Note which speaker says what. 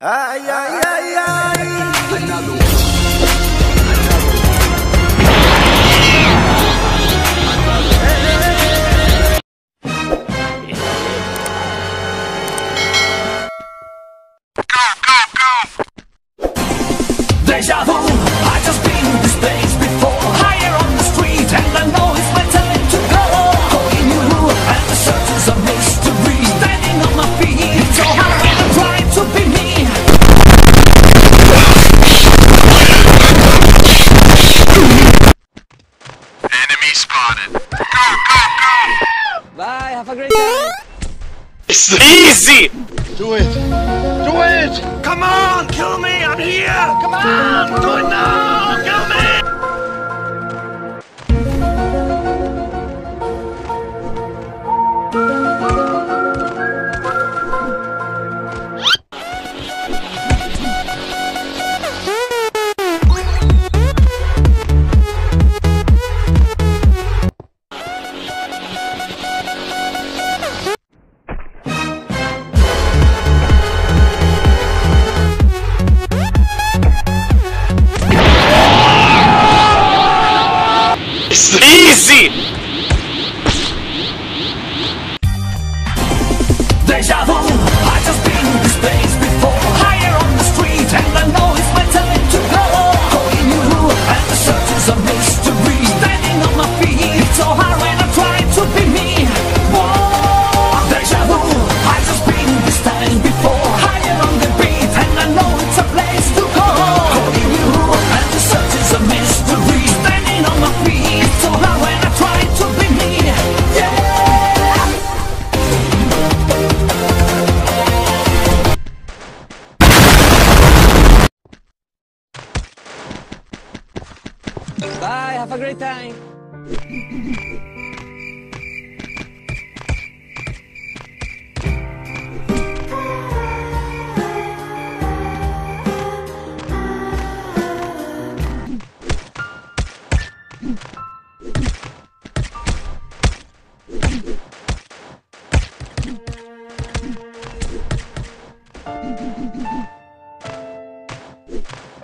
Speaker 1: Ay, ay, ay, ay.
Speaker 2: Deja vu, I just been in this place before. Higher on the street and I know it's my time to go. Calling you and the search is a mystery
Speaker 3: spotted. Go, go, go!
Speaker 4: Bye, have a great time.
Speaker 5: It's easy!
Speaker 3: Do it! Do it!
Speaker 1: Come on, kill me, I'm here. Come on, do it now,
Speaker 4: Bye, have a great time. you